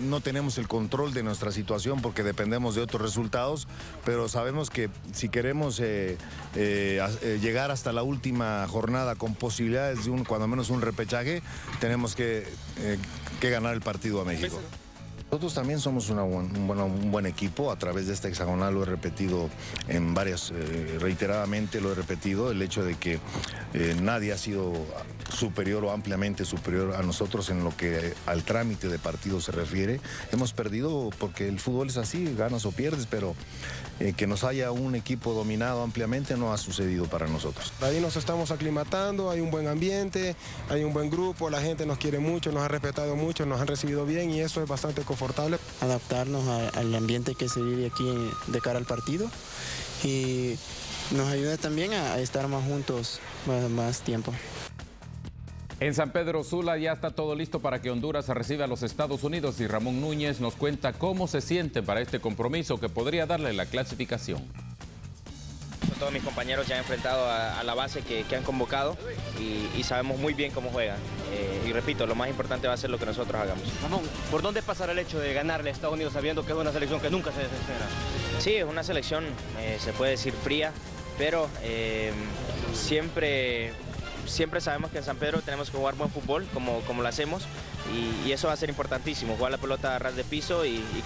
no tenemos el control de nuestra situación porque dependemos de otros resultados, pero sabemos que si queremos eh, eh, eh, llegar hasta la última jornada con posibilidades de un, cuando menos un repechaje, tenemos que, que ganar el partido a México. Nosotros también somos un, buen, equipo, a través de esta hexagonal lo he repetido en varias, eh, reiteradamente lo he repetido, el hecho de que eh, nadie ha sido superior o ampliamente superior a nosotros en lo que al trámite de partido se refiere. Hemos perdido porque el fútbol es así, ganas o pierdes, pero eh, que nos haya un equipo dominado ampliamente no ha sucedido para nosotros. Ahí nos estamos aclimatando, hay un buen ambiente, hay un buen grupo, la gente nos quiere mucho, nos ha respetado mucho, nos han recibido bien y eso es bastante Adaptarnos al ambiente que se vive aquí de cara al partido y nos ayuda también a, estar más juntos más, tiempo. En San Pedro Sula ya está todo listo para que Honduras reciba a los Estados Unidos y Ramón Núñez nos cuenta cómo se siente para este compromiso que podría darle la clasificación todos mis compañeros ya han enfrentado a, la base que, han convocado y, sabemos muy bien cómo juegan. Eh, y repito, lo más importante va a ser lo que nosotros hagamos. Ramón, ¿por dónde pasará el hecho de ganarle a Estados Unidos sabiendo que es una selección que nunca se desespera? Sí, es una selección, eh, se puede decir fría, pero eh, siempre, siempre sabemos que en San Pedro tenemos que jugar buen fútbol como, como lo hacemos y, eso va a ser importantísimo, jugar la pelota a ras de piso y, y